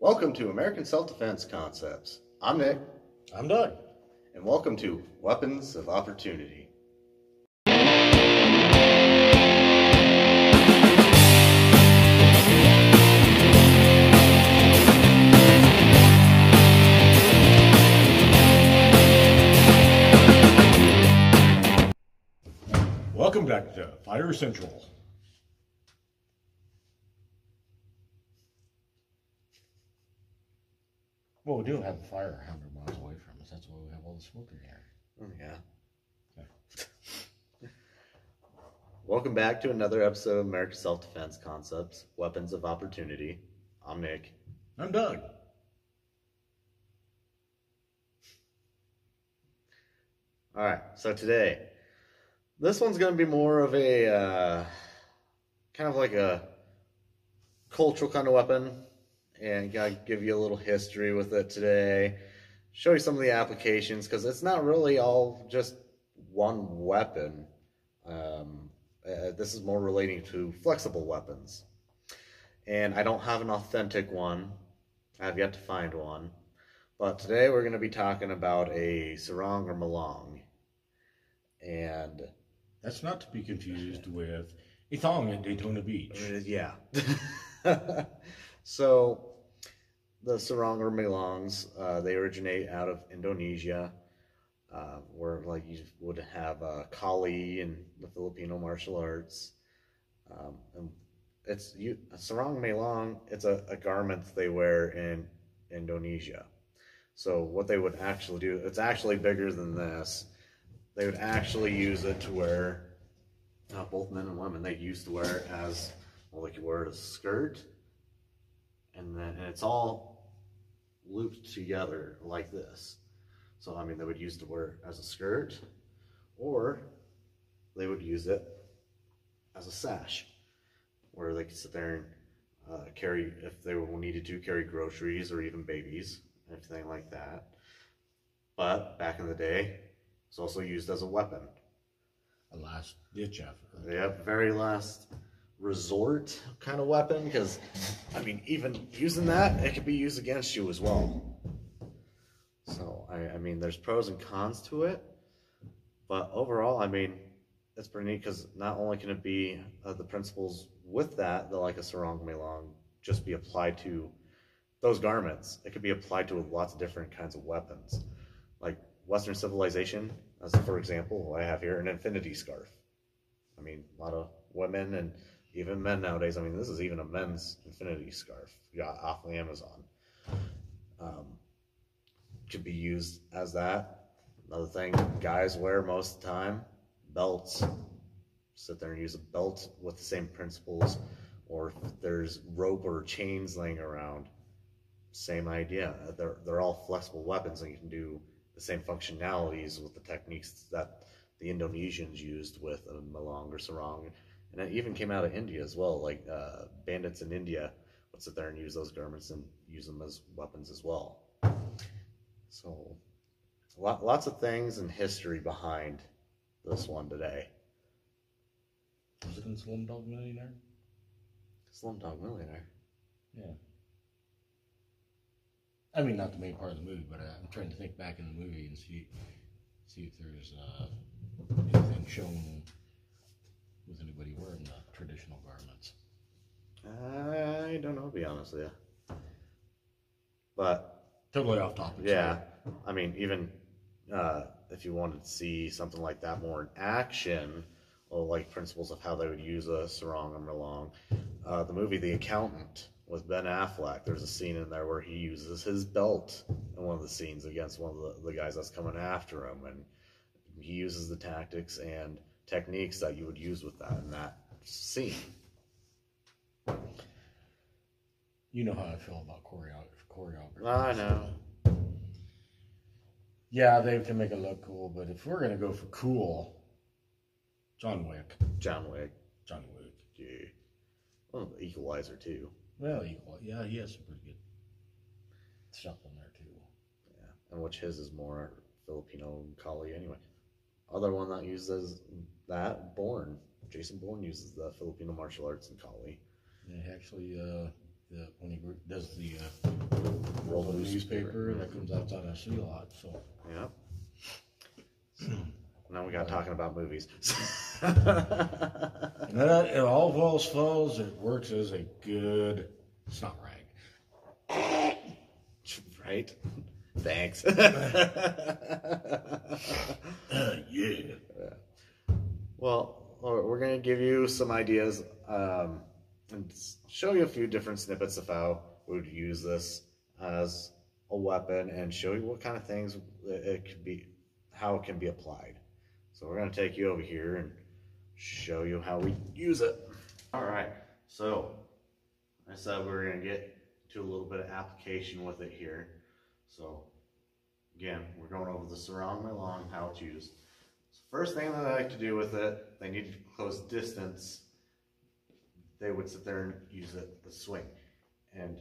Welcome to American Self Defense Concepts. I'm Nick, I'm Doug. and welcome to Weapons of Opportunity. Welcome back to Fire Central. Well, we do have a fire 100 miles away from us. That's why we have all the smoke in here. Oh, yeah. Welcome back to another episode of American Self Defense Concepts Weapons of Opportunity. I'm Nick. I'm Doug. All right, so today, this one's going to be more of a uh, kind of like a cultural kind of weapon, and gotta give you a little history with it today. Show you some of the applications because it's not really all just one weapon. Um, uh, this is more relating to flexible weapons, and I don't have an authentic one. I have yet to find one. But today we're going to be talking about a sarong or malong. And That's not to be confused with a thong at Daytona Beach. uh, yeah. so the sarong or malongs, uh, they originate out of Indonesia, uh, where like you would have uh, Kali in the Filipino martial arts. Um, and it's you a sarong malong. It's a, a garment they wear in Indonesia. So what they would actually do, it's actually bigger than this. They would actually use it to wear, uh, both men and women, they used to wear it as, well, they could wear a skirt. And then, and it's all looped together like this. So, I mean, they would use the word as a skirt, or they would use it as a sash, where they could sit there and uh, carry, if they needed to, carry groceries or even babies, everything like that. But back in the day, it's also used as a weapon. A last ditch effort. Yep, very last resort kind of weapon because, I mean, even using that, it could be used against you as well. So, I, I mean, there's pros and cons to it, but overall, I mean, it's pretty neat because not only can it be uh, the principles with that, the like a sarong malong, just be applied to those garments, it could be applied to lots of different kinds of weapons. Like Western civilization, as for example, I have here an infinity scarf. I mean, a lot of women and even men nowadays. I mean, this is even a men's infinity scarf. Got off of Amazon. Um, be used as that. Another thing guys wear most of the time belts. Sit there and use a belt with the same principles. Or if there's rope or chains laying around, same idea. They're, they're all flexible weapons and you can do the same functionalities with the techniques that the Indonesians used with a malong or sarong, and it even came out of India as well. Like uh, bandits in India would sit there and use those garments and use them as weapons as well. So, lot, lots of things and history behind this one today. Was it in Slumdog Millionaire? Slumdog Millionaire. Yeah. I mean, not the main part of the movie, but uh, I'm trying to think back in the movie and see see if there's uh, anything shown with anybody wearing the traditional garments. I don't know, to be honest with you. But Totally off topic. Yeah, I mean, even uh, if you wanted to see something like that more in action, or like principles of how they would use a sarong or malong, uh, the movie The Accountant with Ben Affleck, there's a scene in there where he uses his belt in one of the scenes against one of the, the guys that's coming after him, and he uses the tactics and techniques that you would use with that in that scene. You know how I feel about choreo- choreography. I know. Yeah, they can make it look cool, but if we're gonna go for cool, John Wick. John Wick, John Wick. yeah. Well, the Equalizer too. Well, equal. Yeah, he has some pretty good stuff in there too. Yeah, and which his is more Filipino and Kali anyway. Other one that uses that, Bourne. Jason Bourne uses the Filipino martial arts in Kali. Yeah, he actually uh, the, when he does the, uh, roll the newspaper that comes outside our city lot, so. Yep. now we got talking about movies. And that, it all falls falls, it works as a good snot rag. right? Thanks. yeah. well, we're we're gonna give you some ideas um, and show you a few different snippets of how we would use this as a weapon and show you what kind of things it, could be, how it can be applied. So we're gonna take you over here and show you how we use it. All right. So I said we're gonna get to a little bit of application with it here. So again, we're going over the sarong malong, how it's used. So first thing that I like to do with it, they need to close distance. They would sit there and use it the swing. And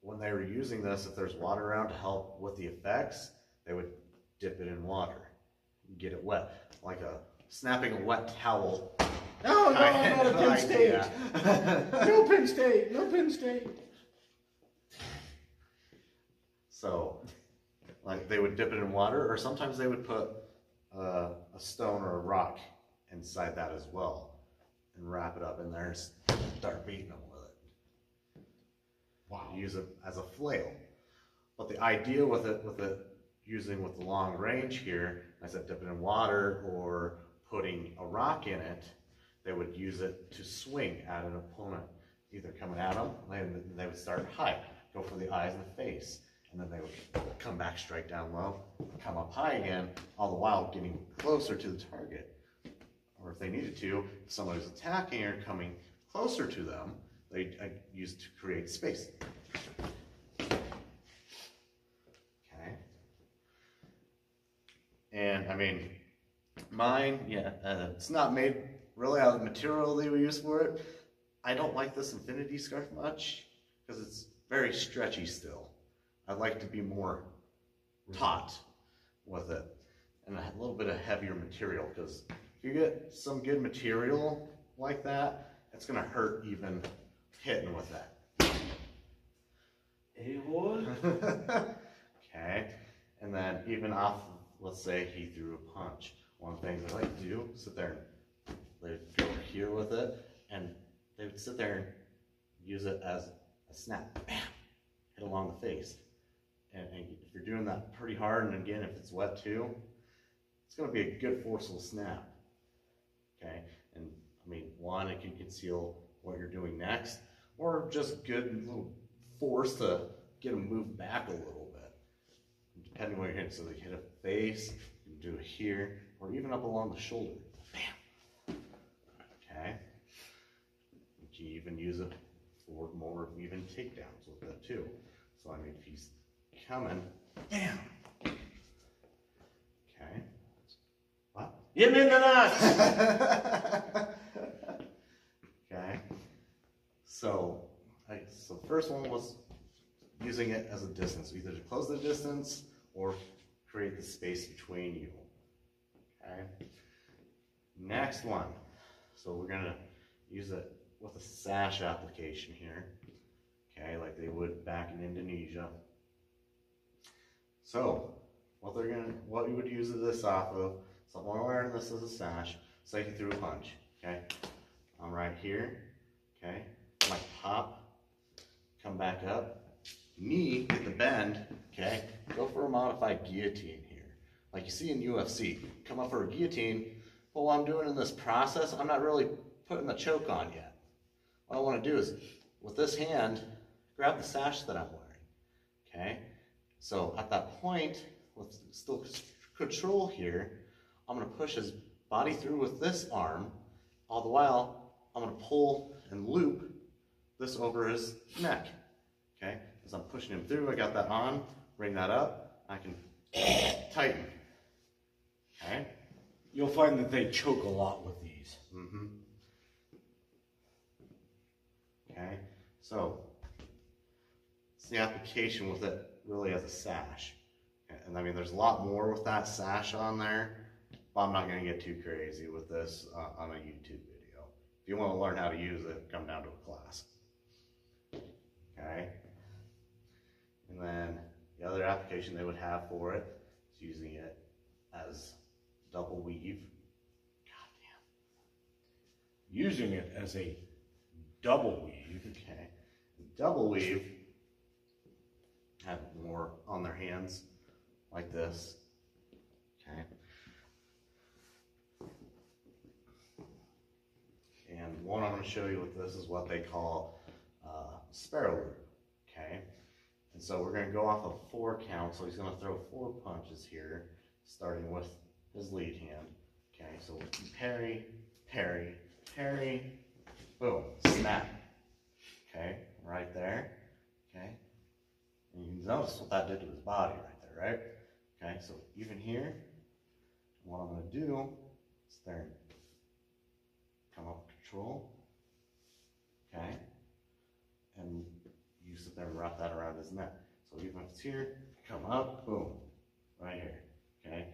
when they were using this, if there's water around to help with the effects, they would dip it in water, get it wet, like a snapping a wet towel. No, no, not a Penn State. No Penn State, no Penn State. So, like they would dip it in water, or sometimes they would put uh, a stone or a rock inside that as well, and wrap it up in there and start beating them with it. Wow. Use it as a flail. But the idea with it, with it using with the long range here, I said dip it in water or putting a rock in it, they would use it to swing at an opponent, either coming at them, and they would start high, go for the eyes and the face, and then they would come back, strike down low, come up high again, all the while getting closer to the target. Or if they needed to, if someone was attacking or coming closer to them, they uh, use to create space. Okay. And I mean, mine, yeah, uh, it's not made really out of the material they were used for it. I don't like this infinity scarf much because it's very stretchy still. I'd like to be more mm-hmm. taut with it and a little bit of heavier material because if you get some good material like that, it's gonna hurt even hitting with that. Hey, boy. okay, and then even off, let's say he threw a punch. One of the things I like to do, sit there and they'd go here with it, and they would sit there and use it as a snap, bam, hit along the face. And, and if you're doing that pretty hard, and again, if it's wet too, it's going to be a good forceful snap. Okay, and I mean, one, it can conceal what you're doing next, or just good little force to get them moved back a little bit, depending where you're hitting. So they hit a face, you can do it here, or even up along the shoulder. Bam. Okay. You can even use it for more even takedowns with that too. So I mean, if he's coming, bam. Okay. What? Get me in the nuts. okay. So, I, so first one was using it as a distance, either to close the distance or create the space between you. Okay. Next one. So we're gonna use it with a sash application here. Okay, like they would back in Indonesia. So, what they're gonna, what you would use this off of, so I'm wearing this as a sash, he threw a punch, okay? I'm right here, okay? My pop, come back up, knee, get the bend, okay? Go for a modified guillotine here. Like you see in UFC, come up for a guillotine, but what I'm doing in this process, I'm not really putting the choke on yet. What I wanna do is, with this hand, grab the sash that I'm wearing, okay? So at that point, with still control here, I'm gonna push his body through with this arm. All the while, I'm gonna pull and loop this over his neck. Okay, as I'm pushing him through, I got that on. Bring that up. I can tighten. Okay. You'll find that they choke a lot with these. Mm-hmm. Okay, so it's the application with it really as a sash. And I mean, there's a lot more with that sash on there, but I'm not going to get too crazy with this uh, on a YouTube video. If you want to learn how to use it, come down to a class. Okay. And then the other application they would have for it is using it as double weave. Using it as a double weave. Okay. Double weave have more on their hands like this. Okay. And one I'm going to show you with this is what they call uh, sparrow loop. Okay. And so we're going to go off of four count. So he's going to throw four punches here, starting with his lead hand. Okay. So parry, parry, parry, boom, snap. Okay. Right there. Okay. And you notice what that did to his body right there, right? Okay. So even here, what I'm going to do is there, come up control. Okay. And you sit there and wrap that around his neck. So even if it's here, come up, boom, right here. Okay.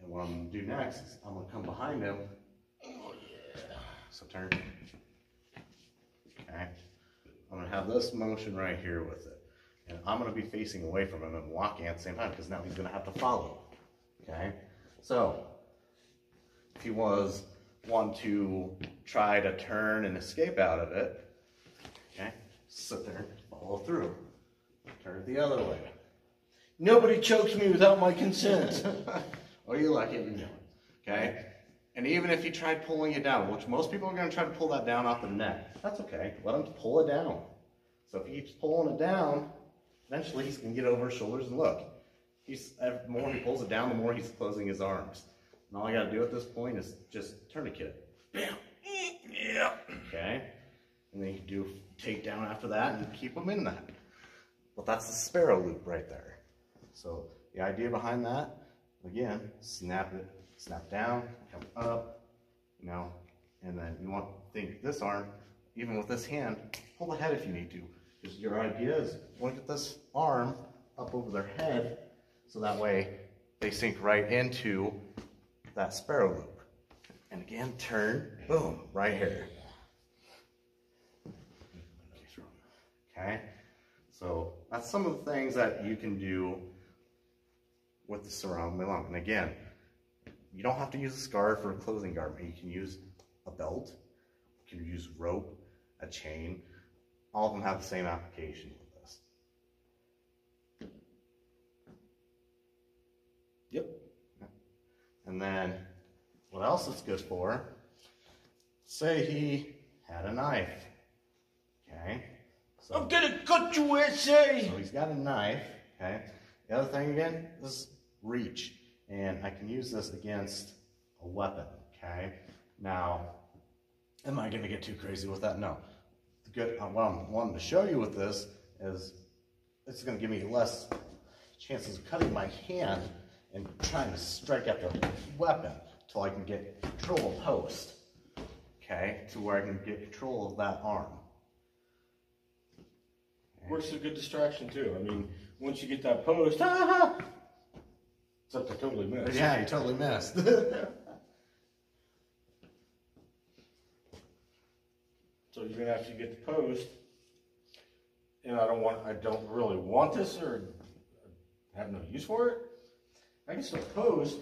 And what I'm gonna do next is I'm gonna come behind him. Oh yeah. So turn. Okay. I'm gonna have this motion right here with it. And I'm gonna be facing away from him and walking at the same time because now he's gonna have to follow. Okay. So if he was want to try to turn and escape out of it, okay, sit there, follow through. Turn it the other way. Nobody chokes me without my consent. or you like it, you. Okay? And even if he tried pulling it down, which most people are going to try to pull that down off the neck, that's okay. Let him pull it down. So if he keeps pulling it down, eventually he's going to get over his shoulders and look. He's the more he pulls it down, the more he's closing his arms. And all I got to do at this point is just tourniquet it. Bam. Yeah. Okay. And then you can do takedown after that and keep him in that. But that's the sparrow loop right there. So the idea behind that, again, snap it, snap down, come up, you know, and then you want to think this arm, even with this hand, pull the head if you need to. Because your idea is want to get this arm up over their head so that way they sink right into that sparrow loop. And again, turn, boom, right here. Okay? So that's some of the things that you can do with the sarong malong. And again, you don't have to use a scarf or a clothing garment. You can use a belt, you can use rope, a chain. All of them have the same application with this. Yep. And then what else it's good for? Say he had a knife. Okay? So, I'm gonna cut you, SA! So he's got a knife, okay? The other thing again is reach. And I can use this against a weapon, okay? Now, am I gonna get too crazy with that? No. Good, uh, what I'm wanting to show you with this is it's gonna give me less chances of cutting my hand and trying to strike at the weapon till I can get control of post, okay? To where I can get control of that arm. Works as a good distraction too. I mean, once you get that post, ah, except I totally missed. Yeah, you totally missed. so even after you get the post, and I don't want, I don't really want this or have no use for it. I can still post.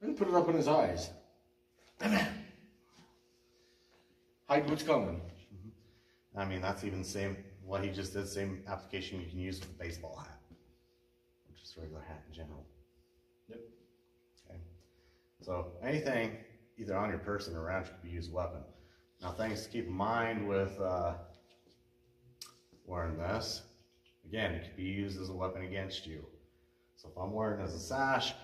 Can put it up in his eyes. Hide what's coming. I mean, that's even the same, what he just did, same application you can use with a baseball hat, or just a regular hat in general. Yep. Okay. So anything either on your person or around you could be used as a weapon. Now, things to keep in mind with uh, wearing this, again, it could be used as a weapon against you. So if I'm wearing as a sash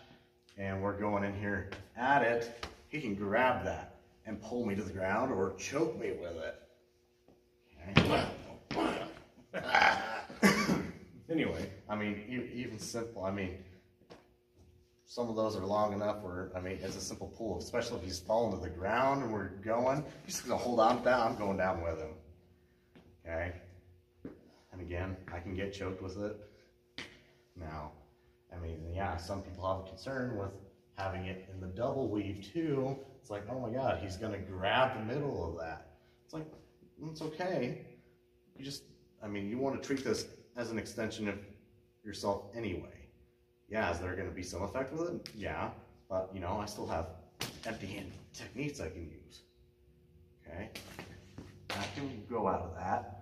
and we're going in here at it, he can grab that and pull me to the ground or choke me with it. anyway, I mean, even simple, I mean, some of those are long enough where, I mean, it's a simple pull, especially if he's falling to the ground and we're going, he's gonna hold on down, I'm going down with him. Okay? And again, I can get choked with it. Now, I mean, yeah, some people have a concern with having it in the double weave too. It's like, oh my God, he's gonna grab the middle of that. It's like, mm, it's okay. You just, I mean, you want to treat this as an extension of yourself anyway. Yeah, is there going to be some effect with it? Yeah, but you know, I still have empty hand techniques I can use. Okay, I can go out of that.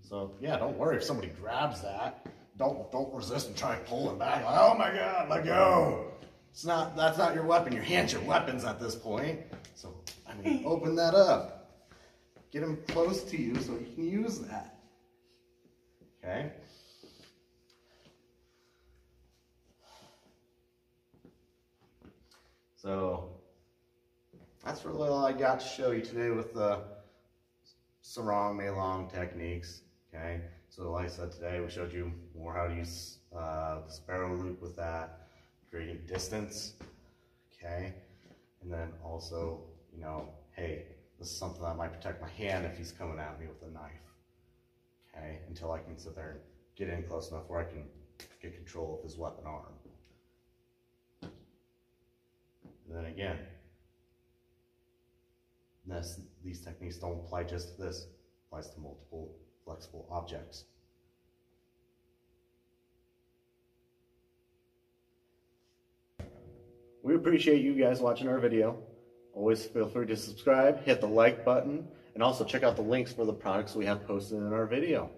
So yeah, don't worry if somebody grabs that. Don't don't resist and try pulling back. Like, oh my god, let go. It's not that's not your weapon. Your hands your weapons at this point. So I mean, open that up. Get them close to you so you can use that. Okay. So that's really all I got to show you today with the sarong malong techniques. Okay, so like I said today, we showed you more how to use uh, the sparrow loop with that, creating distance. Okay, and then also, you know, hey, this is something that might protect my hand if he's coming at me with a knife. Okay, until I can sit there and get in close enough where I can get control of his weapon arm. And then again, this, these techniques don't apply just to this, applies to multiple flexible objects. We appreciate you guys watching our video. Always feel free to subscribe, hit the like button, and also check out the links for the products we have posted in our video.